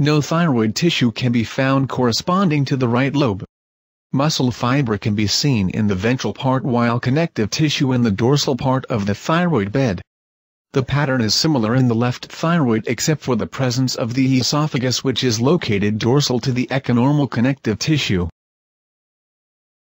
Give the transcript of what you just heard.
No thyroid tissue can be found corresponding to the right lobe. Muscle fiber can be seen in the ventral part while connective tissue in the dorsal part of the thyroid bed. The pattern is similar in the left thyroid except for the presence of the esophagus which is located dorsal to the echonormal connective tissue.